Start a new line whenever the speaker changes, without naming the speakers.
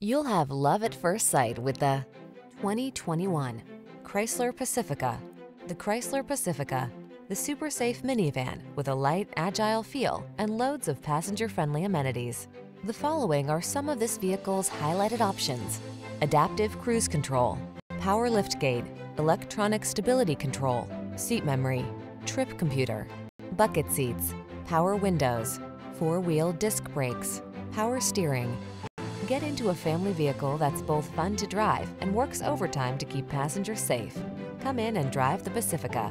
You'll have love at first sight with the 2021 Chrysler Pacifica. The Chrysler Pacifica, the super safe minivan with a light, agile feel and loads of passenger-friendly amenities. The following are some of this vehicle's highlighted options. Adaptive cruise control, power liftgate, electronic stability control, seat memory, trip computer, bucket seats, power windows, four-wheel disc brakes, power steering. Get into a family vehicle that's both fun to drive and works overtime to keep passengers safe. Come in and drive the Pacifica.